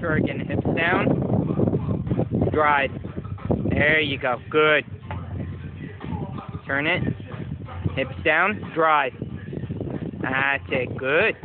sure again. Hips down. Drive. There you go. Good. Turn it. Hips down. Drive. That's it. Good.